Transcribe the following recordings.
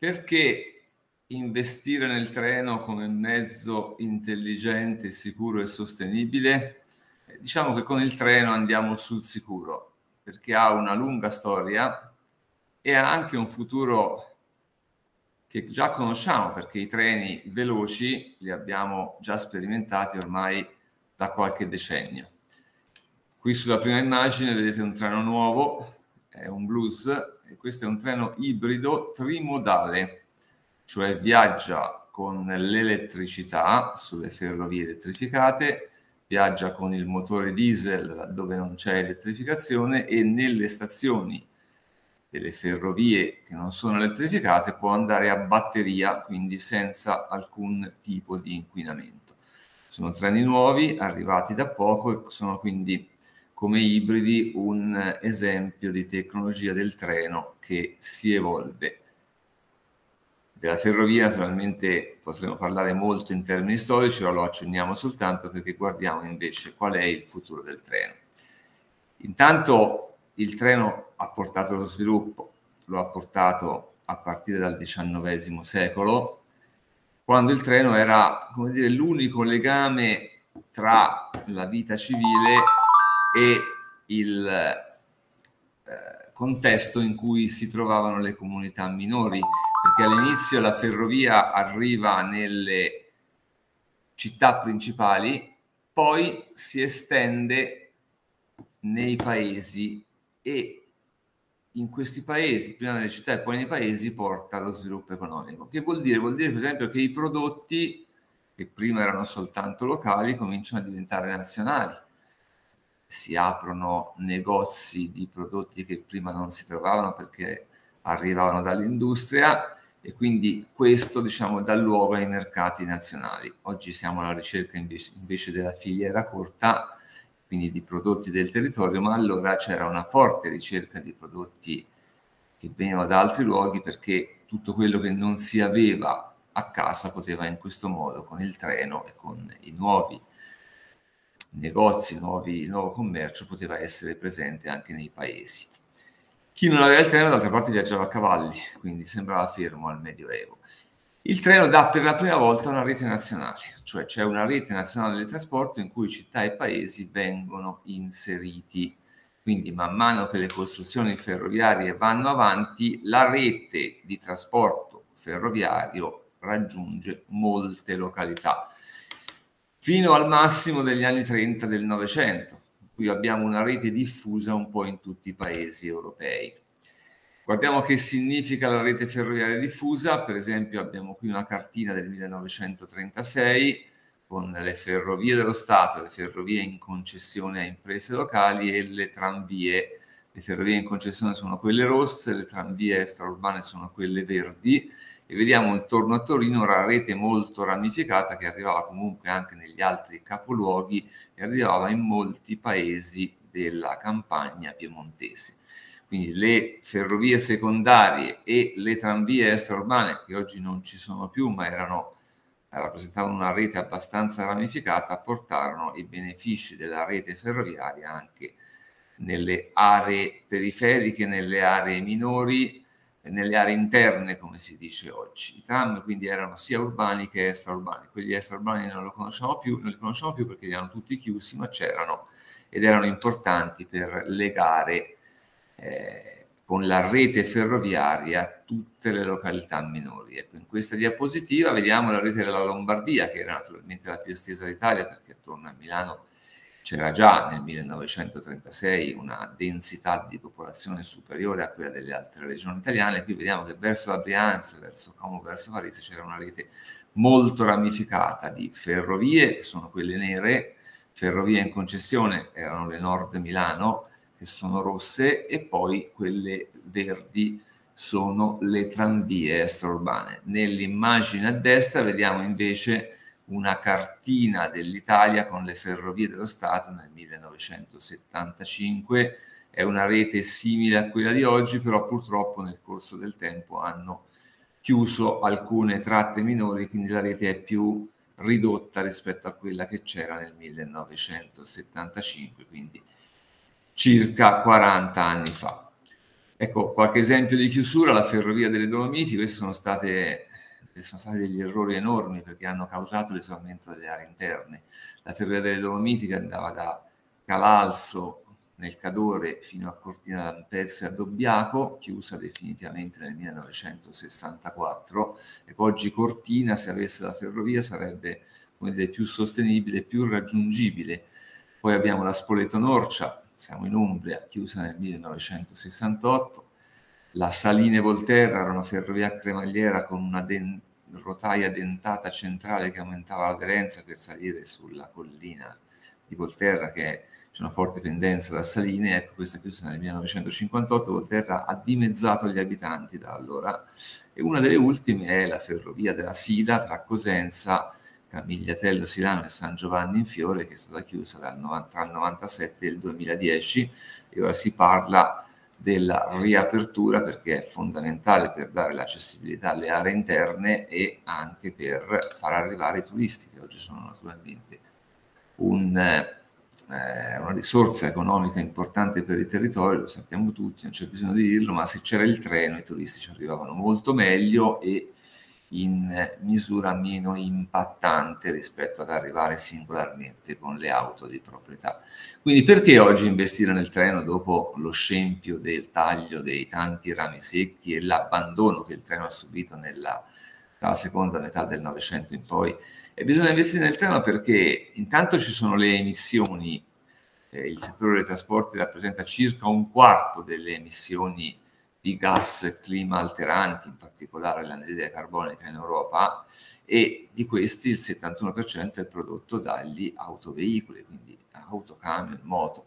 Perché investire nel treno come mezzo intelligente, sicuro e sostenibile? Diciamo che con il treno andiamo sul sicuro, perché ha una lunga storia e ha anche un futuro che già conosciamo, perché i treni veloci li abbiamo già sperimentati ormai da qualche decennio. Qui sulla prima immagine vedete un treno nuovo, è un blues, questo è un treno ibrido trimodale, cioè viaggia con l'elettricità sulle ferrovie elettrificate, viaggia con il motore diesel dove non c'è elettrificazione e nelle stazioni delle ferrovie che non sono elettrificate può andare a batteria, quindi senza alcun tipo di inquinamento. Sono treni nuovi, arrivati da poco, e sono quindi come ibridi un esempio di tecnologia del treno che si evolve. Della ferrovia naturalmente potremo parlare molto in termini storici, ora lo accenniamo soltanto perché guardiamo invece qual è il futuro del treno. Intanto il treno ha portato lo sviluppo, lo ha portato a partire dal XIX secolo, quando il treno era, l'unico legame tra la vita civile e il eh, contesto in cui si trovavano le comunità minori, perché all'inizio la ferrovia arriva nelle città principali, poi si estende nei paesi e in questi paesi, prima nelle città e poi nei paesi, porta allo sviluppo economico. Che vuol dire? Vuol dire per esempio che i prodotti che prima erano soltanto locali cominciano a diventare nazionali si aprono negozi di prodotti che prima non si trovavano perché arrivavano dall'industria e quindi questo diciamo dà luogo ai mercati nazionali. Oggi siamo alla ricerca invece, invece della filiera corta, quindi di prodotti del territorio, ma allora c'era una forte ricerca di prodotti che venivano da altri luoghi perché tutto quello che non si aveva a casa poteva in questo modo con il treno e con i nuovi negozi, nuovi, il nuovo commercio poteva essere presente anche nei paesi. Chi non aveva il treno d'altra parte viaggiava a cavalli, quindi sembrava fermo al Medioevo. Il treno dà per la prima volta una rete nazionale, cioè c'è una rete nazionale del trasporto in cui città e paesi vengono inseriti. Quindi man mano che le costruzioni ferroviarie vanno avanti, la rete di trasporto ferroviario raggiunge molte località fino al massimo degli anni 30 del Novecento. Qui abbiamo una rete diffusa un po' in tutti i paesi europei. Guardiamo che significa la rete ferroviaria diffusa, per esempio abbiamo qui una cartina del 1936 con le ferrovie dello Stato, le ferrovie in concessione a imprese locali e le tranvie. Le ferrovie in concessione sono quelle rosse, le tranvie extraurbane sono quelle verdi e vediamo intorno a Torino una rete molto ramificata che arrivava comunque anche negli altri capoluoghi e arrivava in molti paesi della campagna piemontese. Quindi le ferrovie secondarie e le tranvie extraurbane, che oggi non ci sono più, ma erano, rappresentavano una rete abbastanza ramificata, portarono i benefici della rete ferroviaria anche nelle aree periferiche, nelle aree minori, nelle aree interne, come si dice oggi. I tram quindi erano sia urbani che extraurbani. Quelli extraurbani non lo conosciamo più, non li conosciamo più perché erano tutti chiusi, ma c'erano ed erano importanti per legare eh, con la rete ferroviaria tutte le località minori. Ecco, in questa diapositiva vediamo la rete della Lombardia, che era naturalmente la più estesa d'Italia, perché attorno a Milano c'era già nel 1936 una densità di popolazione superiore a quella delle altre regioni italiane, qui vediamo che verso la Brianza, verso Como, verso Varese c'era una rete molto ramificata di ferrovie, che sono quelle nere, ferrovie in concessione erano le Nord Milano, che sono rosse, e poi quelle verdi sono le tranvie extraurbane. Nell'immagine a destra vediamo invece una cartina dell'Italia con le ferrovie dello Stato nel 1975. È una rete simile a quella di oggi, però purtroppo nel corso del tempo hanno chiuso alcune tratte minori, quindi la rete è più ridotta rispetto a quella che c'era nel 1975, quindi circa 40 anni fa. Ecco, qualche esempio di chiusura, la ferrovia delle Dolomiti, questi sono, state, sono stati degli errori enormi perché hanno causato l'isolamento delle aree interne. La ferrovia delle Dolomiti che andava da Calalzo nel Cadore fino a Cortina d'Ampezzo e a Dobbiaco, chiusa definitivamente nel 1964. Ecco, oggi Cortina, se avesse la ferrovia, sarebbe dire, più sostenibile, più raggiungibile. Poi abbiamo la Spoleto-Norcia, siamo in Umbria, chiusa nel 1968. La Saline Volterra era una ferrovia cremagliera con una den- rotaia dentata centrale che aumentava l'aderenza per salire sulla collina di Volterra che c'è una forte pendenza da Saline, ecco questa chiusa nel 1958, Volterra ha dimezzato gli abitanti da allora e una delle ultime è la ferrovia della Sila tra Cosenza Camigliatello Silano e San Giovanni in Fiore che è stata chiusa dal 90, tra il 97 e il 2010 e ora si parla della riapertura perché è fondamentale per dare l'accessibilità alle aree interne e anche per far arrivare i turisti che oggi sono naturalmente un, eh, una risorsa economica importante per il territorio, lo sappiamo tutti, non c'è bisogno di dirlo, ma se c'era il treno i turisti ci arrivavano molto meglio e in misura meno impattante rispetto ad arrivare singolarmente con le auto di proprietà. Quindi perché oggi investire nel treno dopo lo scempio del taglio dei tanti rami secchi e l'abbandono che il treno ha subito nella, dalla seconda metà del Novecento in poi? E bisogna investire nel treno perché intanto ci sono le emissioni, eh, il settore dei trasporti rappresenta circa un quarto delle emissioni di gas clima alteranti, in particolare l'anidride carbonica in Europa, e di questi il 71% è prodotto dagli autoveicoli, quindi auto, camion, moto.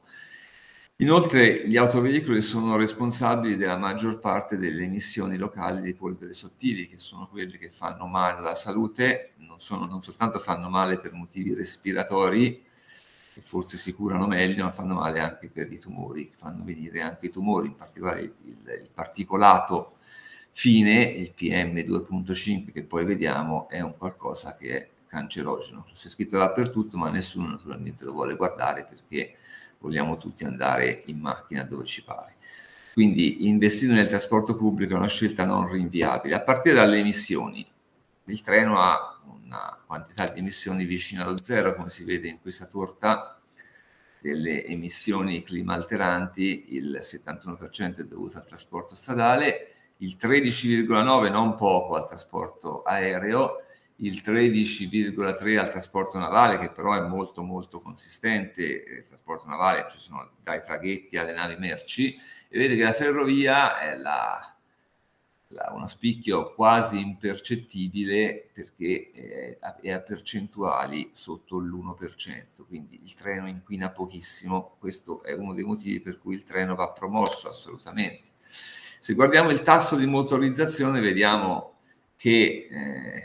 Inoltre gli autoveicoli sono responsabili della maggior parte delle emissioni locali di polvere sottili, che sono quelle che fanno male alla salute, non, sono, non soltanto fanno male per motivi respiratori, forse si curano meglio, ma fanno male anche per i tumori, fanno venire anche i tumori, in particolare il, il particolato fine, il PM2.5 che poi vediamo, è un qualcosa che è cancerogeno. Si è scritto dappertutto, ma nessuno naturalmente lo vuole guardare perché vogliamo tutti andare in macchina dove ci pare. Quindi investire nel trasporto pubblico è una scelta non rinviabile. A partire dalle emissioni, il treno ha una quantità di emissioni vicina allo zero, come si vede in questa torta delle emissioni climalteranti, il 71% è dovuto al trasporto stradale, il 13,9% non poco al trasporto aereo, il 13,3% al trasporto navale, che però è molto molto consistente, il trasporto navale ci sono dai traghetti alle navi merci, e vedete che la ferrovia è la uno spicchio quasi impercettibile perché è a percentuali sotto l'1%, quindi il treno inquina pochissimo, questo è uno dei motivi per cui il treno va promosso assolutamente. Se guardiamo il tasso di motorizzazione vediamo che eh,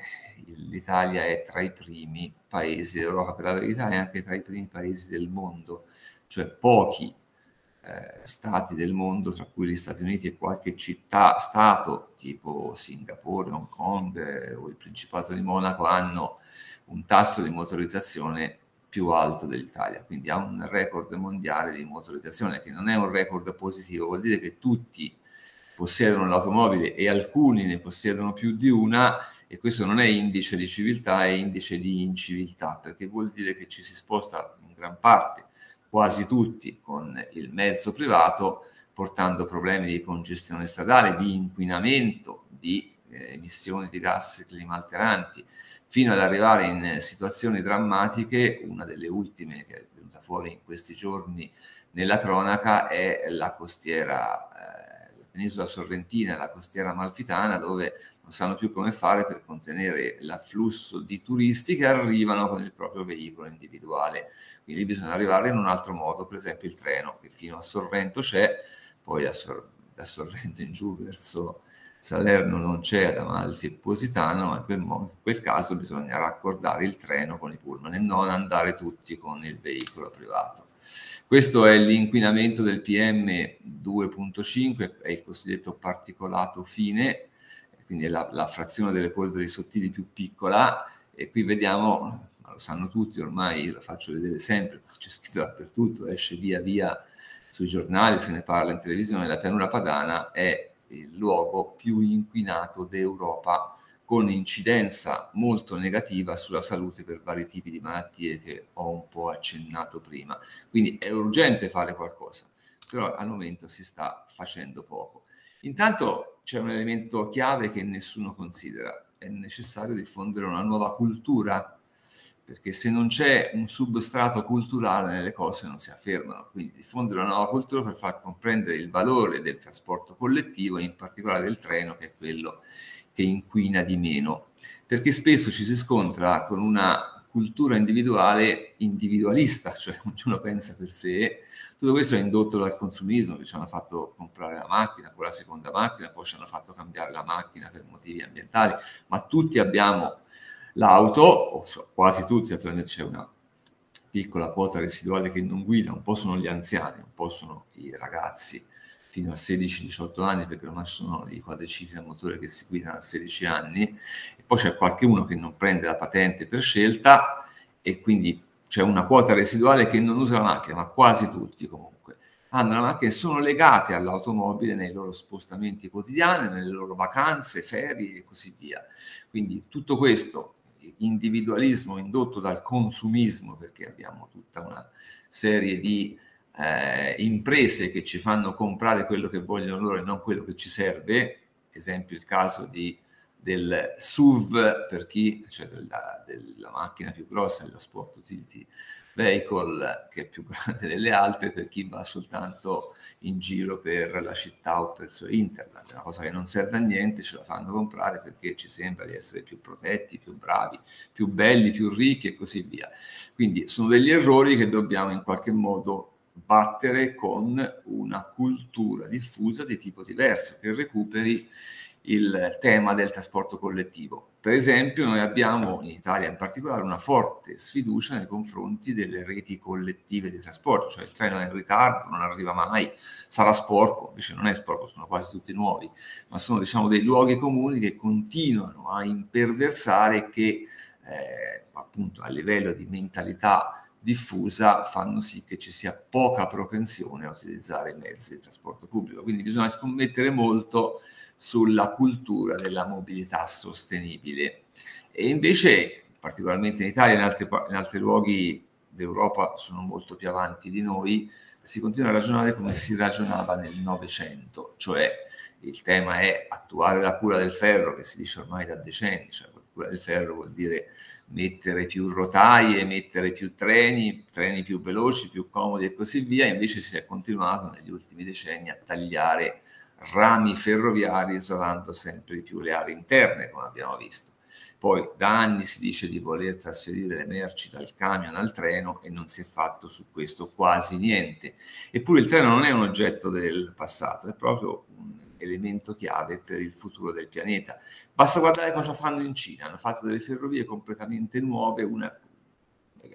l'Italia è tra i primi paesi d'Europa, per la verità è anche tra i primi paesi del mondo, cioè pochi eh, stati del mondo, tra cui gli Stati Uniti e qualche città, stato tipo Singapore, Hong Kong eh, o il Principato di Monaco, hanno un tasso di motorizzazione più alto dell'Italia, quindi ha un record mondiale di motorizzazione che non è un record positivo, vuol dire che tutti possiedono l'automobile e alcuni ne possiedono più di una e questo non è indice di civiltà, è indice di inciviltà, perché vuol dire che ci si sposta in gran parte quasi tutti con il mezzo privato, portando problemi di congestione stradale, di inquinamento, di eh, emissioni di gas climalteranti, fino ad arrivare in situazioni drammatiche. Una delle ultime che è venuta fuori in questi giorni nella cronaca è la costiera, eh, penisola sorrentina, la costiera malfitana, dove non sanno più come fare per contenere l'afflusso di turisti che arrivano con il proprio veicolo individuale. Quindi bisogna arrivare in un altro modo, per esempio il treno che fino a Sorrento c'è, poi da, Sor- da Sorrento in giù verso Salerno non c'è, ad Amalfi e Positano, ma in quel, mo- in quel caso bisogna raccordare il treno con i pullman e non andare tutti con il veicolo privato. Questo è l'inquinamento del PM 2.5, è il cosiddetto particolato fine, quindi è la, la frazione delle polveri sottili più piccola e qui vediamo, lo sanno tutti ormai, lo faccio vedere sempre, c'è scritto dappertutto, esce via via sui giornali, se ne parla in televisione, la pianura padana è il luogo più inquinato d'Europa con incidenza molto negativa sulla salute per vari tipi di malattie che ho un po' accennato prima. Quindi è urgente fare qualcosa, però al momento si sta facendo poco. Intanto c'è un elemento chiave che nessuno considera, è necessario diffondere una nuova cultura perché se non c'è un substrato culturale le cose non si affermano, quindi diffondere una nuova cultura per far comprendere il valore del trasporto collettivo, in particolare del treno, che è quello che inquina di meno, perché spesso ci si scontra con una cultura individuale individualista, cioè ognuno pensa per sé, tutto questo è indotto dal consumismo che ci hanno fatto comprare la macchina, poi la seconda macchina, poi ci hanno fatto cambiare la macchina per motivi ambientali, ma tutti abbiamo l'auto, o quasi tutti, naturalmente c'è una piccola quota residuale che non guida, un po' sono gli anziani, un po' sono i ragazzi fino a 16-18 anni, perché ormai sono i quadricicli a motore che si guidano a 16 anni, e poi c'è qualcuno che non prende la patente per scelta e quindi c'è una quota residuale che non usa la macchina, ma quasi tutti comunque hanno la macchina e sono legati all'automobile nei loro spostamenti quotidiani, nelle loro vacanze, ferie e così via. Quindi tutto questo individualismo indotto dal consumismo, perché abbiamo tutta una serie di eh, imprese che ci fanno comprare quello che vogliono loro e non quello che ci serve, esempio il caso di, del SUV per chi, cioè della, della macchina più grossa, dello sport utility vehicle che è più grande delle altre per chi va soltanto in giro per la città o per su internet, è una cosa che non serve a niente, ce la fanno comprare perché ci sembra di essere più protetti, più bravi, più belli, più ricchi e così via. Quindi sono degli errori che dobbiamo in qualche modo battere con una cultura diffusa di tipo diverso che recuperi il tema del trasporto collettivo. Per esempio, noi abbiamo in Italia in particolare una forte sfiducia nei confronti delle reti collettive di trasporto, cioè il treno è in ritardo, non arriva mai, sarà sporco, invece non è sporco, sono quasi tutti nuovi, ma sono diciamo dei luoghi comuni che continuano a imperversare che eh, appunto a livello di mentalità diffusa fanno sì che ci sia poca propensione a utilizzare i mezzi di trasporto pubblico. Quindi bisogna scommettere molto sulla cultura della mobilità sostenibile. E invece, particolarmente in Italia e in altri, in altri luoghi d'Europa sono molto più avanti di noi, si continua a ragionare come si ragionava nel Novecento, cioè il tema è attuare la cura del ferro, che si dice ormai da decenni, cioè la cura del ferro vuol dire mettere più rotaie, mettere più treni, treni più veloci, più comodi e così via, invece si è continuato negli ultimi decenni a tagliare rami ferroviari isolando sempre di più le aree interne, come abbiamo visto. Poi da anni si dice di voler trasferire le merci dal camion al treno e non si è fatto su questo quasi niente. Eppure il treno non è un oggetto del passato, è proprio un elemento chiave per il futuro del pianeta. Basta guardare cosa fanno in Cina, hanno fatto delle ferrovie completamente nuove, una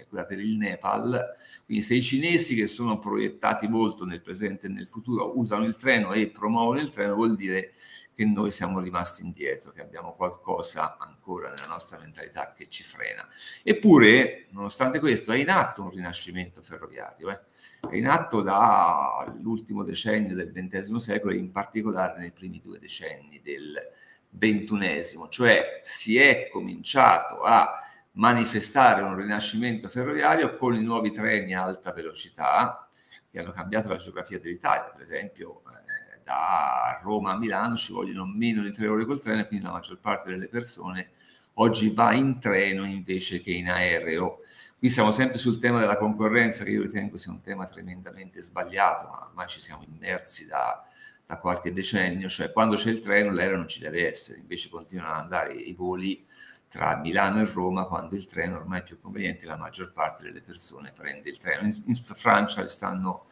quella per il Nepal. Quindi se i cinesi che sono proiettati molto nel presente e nel futuro usano il treno e promuovono il treno, vuol dire che noi siamo rimasti indietro, che abbiamo qualcosa ancora nella nostra mentalità che ci frena. Eppure, nonostante questo, è in atto un rinascimento ferroviario, eh? è in atto dall'ultimo decennio del XX secolo e in particolare nei primi due decenni del XXI, cioè si è cominciato a manifestare un rinascimento ferroviario con i nuovi treni a alta velocità che hanno cambiato la geografia dell'Italia. Per esempio, eh, da Roma a Milano ci vogliono meno di tre ore col treno quindi la maggior parte delle persone oggi va in treno invece che in aereo. Qui siamo sempre sul tema della concorrenza, che io ritengo sia un tema tremendamente sbagliato, ma ormai ci siamo immersi da, da qualche decennio, cioè quando c'è il treno l'aereo non ci deve essere, invece continuano ad andare i voli tra Milano e Roma quando il treno ormai è più conveniente, la maggior parte delle persone prende il treno. In, in Francia stanno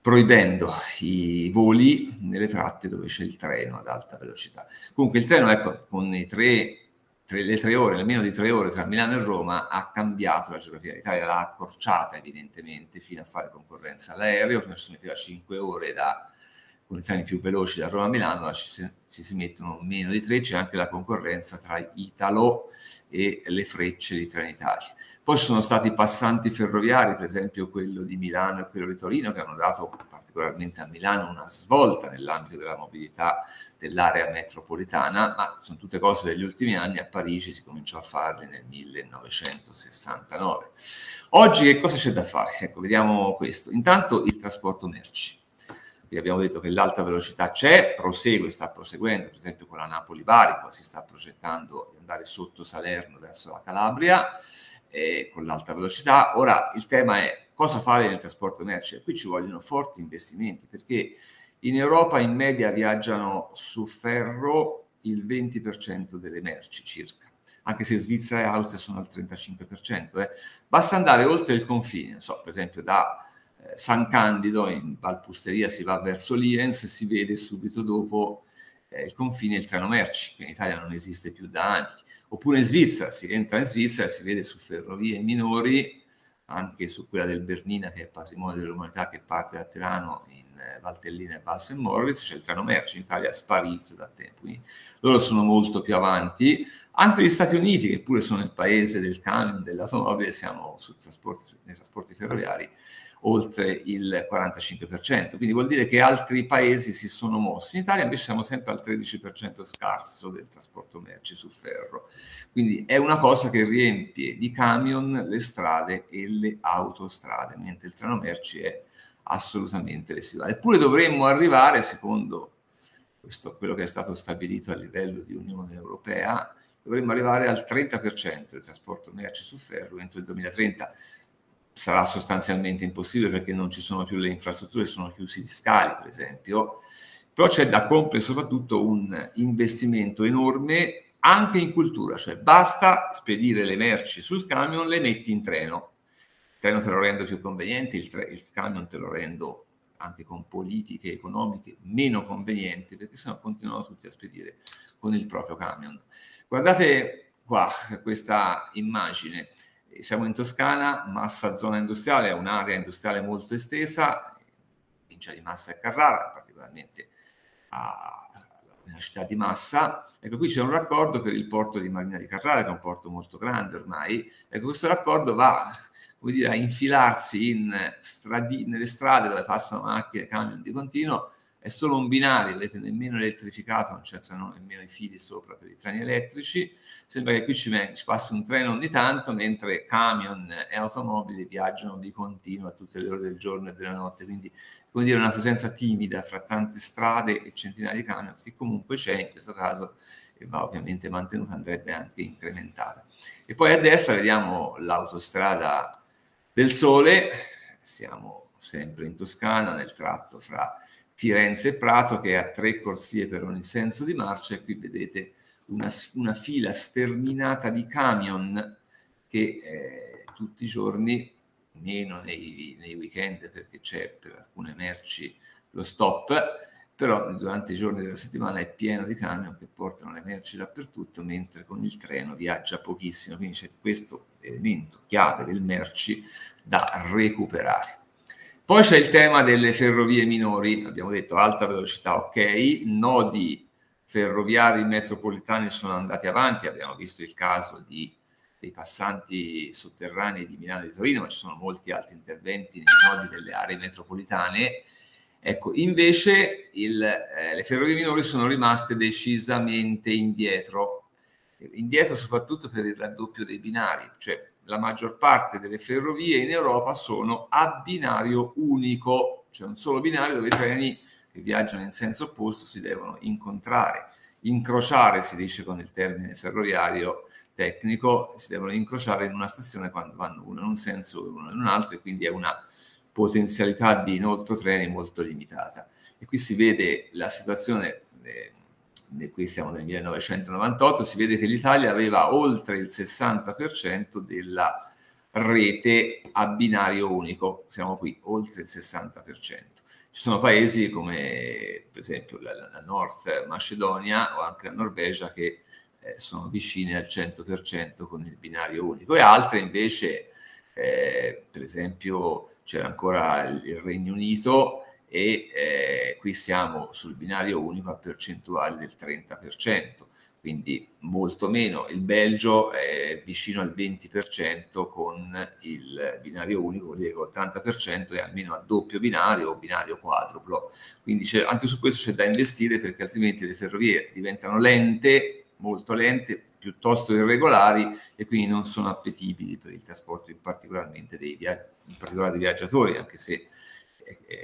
proibendo i voli nelle tratte dove c'è il treno ad alta velocità. Comunque il treno, ecco, con tre, tre, le tre ore, almeno di tre ore tra Milano e Roma, ha cambiato la geografia d'Italia, l'ha accorciata evidentemente fino a fare concorrenza all'aereo, ci si metteva 5 ore da con i treni più veloci da Roma a Milano ci si, ci si mettono meno di tre, c'è anche la concorrenza tra Italo e le frecce di Trenitalia. Poi ci sono stati passanti ferroviari, per esempio quello di Milano e quello di Torino, che hanno dato particolarmente a Milano una svolta nell'ambito della mobilità dell'area metropolitana, ma sono tutte cose degli ultimi anni, a Parigi si cominciò a farle nel 1969. Oggi che cosa c'è da fare? Ecco, vediamo questo. Intanto il trasporto merci. Qui abbiamo detto che l'alta velocità c'è, prosegue, sta proseguendo, per esempio con la Napoli-Bari, poi si sta progettando di andare sotto Salerno verso la Calabria, eh, con l'alta velocità. Ora il tema è cosa fare nel trasporto merci. Qui ci vogliono forti investimenti perché in Europa in media viaggiano su ferro il 20% delle merci circa, anche se Svizzera e Austria sono al 35%. Eh. Basta andare oltre il confine, so, per esempio da San Candido in Valpusteria si va verso Lienz e si vede subito dopo eh, il confine il treno merci, che in Italia non esiste più da anni. Oppure in Svizzera, si entra in Svizzera e si vede su ferrovie minori, anche su quella del Bernina, che è patrimonio dell'umanità, che parte da Tirano in eh, Valtellina e Basse Moritz, c'è il treno merci, in Italia è sparito da tempo. Quindi loro sono molto più avanti. Anche gli Stati Uniti, che pure sono il paese del camion, dell'automobile, siamo su trasporti, nei trasporti ferroviari, oltre il 45%, quindi vuol dire che altri paesi si sono mossi. In Italia invece siamo sempre al 13% scarso del trasporto merci su ferro, quindi è una cosa che riempie di camion le strade e le autostrade, mentre il treno merci è assolutamente residuale. Eppure dovremmo arrivare, secondo questo, quello che è stato stabilito a livello di Unione Europea, dovremmo arrivare al 30% del trasporto merci su ferro entro il 2030 sarà sostanzialmente impossibile perché non ci sono più le infrastrutture, sono chiusi gli scali, per esempio. Però c'è da compiere soprattutto un investimento enorme anche in cultura, cioè basta spedire le merci sul camion, le metti in treno. Il treno te lo rendo più conveniente, il, tre, il camion te lo rendo anche con politiche economiche meno convenienti, perché sennò continuano tutti a spedire con il proprio camion. Guardate qua questa immagine siamo in Toscana, Massa zona industriale, è un'area industriale molto estesa, provincia di Massa e Carrara, particolarmente nella città di Massa. Ecco, qui c'è un raccordo per il porto di Marina di Carrara, che è un porto molto grande ormai. Ecco, questo raccordo va come dire, a infilarsi in stradi, nelle strade dove passano macchine e camion di continuo è solo un binario, vedete, nemmeno elettrificato, non c'è nemmeno i fili sopra per i treni elettrici. Sembra che qui ci, ci passi un treno ogni tanto, mentre camion e automobili viaggiano di continuo a tutte le ore del giorno e della notte. Quindi, come dire, una presenza timida fra tante strade e centinaia di camion, che comunque c'è in questo caso e va ovviamente mantenuta, andrebbe anche incrementata. E poi a destra vediamo l'autostrada del Sole, siamo sempre in Toscana, nel tratto fra Firenze e Prato che ha tre corsie per ogni senso di marcia e qui vedete una, una fila sterminata di camion che eh, tutti i giorni, meno nei, nei, weekend perché c'è per alcune merci lo stop, però durante i giorni della settimana è pieno di camion che portano le merci dappertutto, mentre con il treno viaggia pochissimo, quindi c'è questo elemento chiave del merci da recuperare. Poi c'è il tema delle ferrovie minori, abbiamo detto alta velocità, ok, nodi ferroviari metropolitani sono andati avanti, abbiamo visto il caso di, dei passanti sotterranei di Milano e di Torino, ma ci sono molti altri interventi nei nodi delle aree metropolitane. Ecco, invece il, eh, le ferrovie minori sono rimaste decisamente indietro, indietro soprattutto per il raddoppio dei binari, cioè la maggior parte delle ferrovie in Europa sono a binario unico, cioè un solo binario dove i treni che viaggiano in senso opposto si devono incontrare, incrociare, si dice con il termine ferroviario tecnico, si devono incrociare in una stazione quando vanno uno in un senso e uno in un altro e quindi è una potenzialità di inoltre treni molto limitata. E qui si vede la situazione eh, qui siamo nel 1998, si vede che l'Italia aveva oltre il 60% della rete a binario unico, siamo qui oltre il 60%. Ci sono paesi come per esempio la, la North Macedonia o anche la Norvegia che eh, sono vicine al 100% con il binario unico e altre invece, eh, per esempio c'era ancora il Regno Unito e eh, qui siamo sul binario unico a percentuali del 30% quindi molto meno. Il Belgio è vicino al 20% con il binario unico, vuol dire che l'80% è almeno a doppio binario o binario quadruplo. Quindi anche su questo c'è da investire perché altrimenti le ferrovie diventano lente, molto lente, piuttosto irregolari e quindi non sono appetibili per il trasporto in particolarmente dei, via- in particolare dei viaggiatori, anche se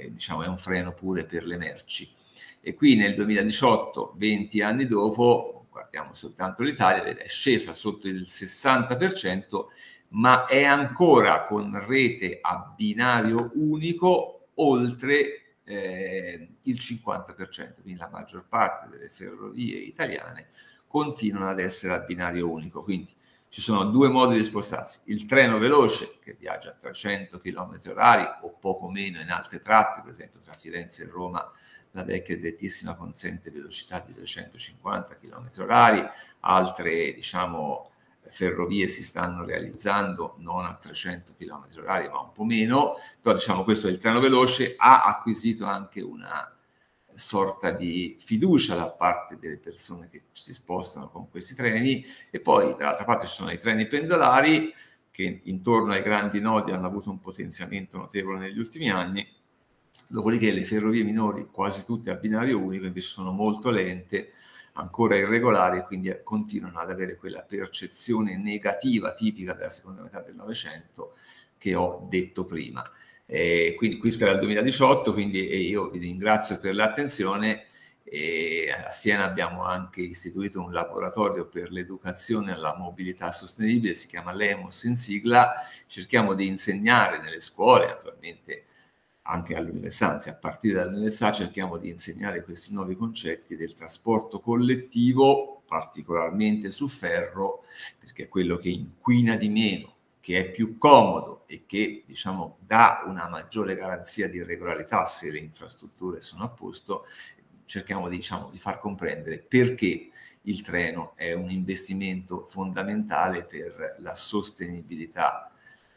diciamo, è un freno pure per le merci. E qui nel 2018, 20 anni dopo, guardiamo soltanto l'Italia, è scesa sotto il 60%, ma è ancora con rete a binario unico oltre eh, il 50%, quindi la maggior parte delle ferrovie italiane continuano ad essere a binario unico. Quindi ci sono due modi di spostarsi, il treno veloce che viaggia a 300 km h o poco meno in altre tratte, per esempio tra Firenze e Roma la vecchia direttissima consente velocità di 250 km h altre diciamo, ferrovie si stanno realizzando non a 300 km h ma un po' meno, però diciamo questo è il treno veloce, ha acquisito anche una sorta di fiducia da parte delle persone che si spostano con questi treni e poi dall'altra parte ci sono i treni pendolari che intorno ai grandi nodi hanno avuto un potenziamento notevole negli ultimi anni Dopodiché le ferrovie minori, quasi tutte a binario unico, invece sono molto lente, ancora irregolari e quindi continuano ad avere quella percezione negativa tipica della seconda metà del Novecento che ho detto prima. Eh, quindi questo era il 2018, quindi io vi ringrazio per l'attenzione. E a Siena abbiamo anche istituito un laboratorio per l'educazione alla mobilità sostenibile, si chiama LEMOS in sigla, cerchiamo di insegnare nelle scuole, naturalmente anche all'università, anzi a partire dall'università cerchiamo di insegnare questi nuovi concetti del trasporto collettivo, particolarmente su ferro, perché è quello che inquina di meno, che è più comodo e che diciamo, dà una maggiore garanzia di regolarità se le infrastrutture sono a posto, cerchiamo diciamo, di far comprendere perché il treno è un investimento fondamentale per la sostenibilità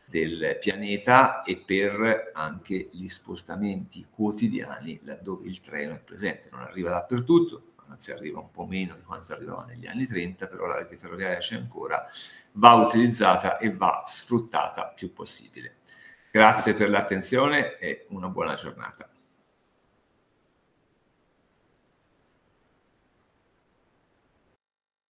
del pianeta e per anche gli spostamenti quotidiani laddove il treno è presente. Non arriva dappertutto, anzi arriva un po' meno di quanto arrivava negli anni 30, però la rete ferroviaria c'è ancora, va utilizzata e va sfruttata più possibile. Grazie per l'attenzione e una buona giornata.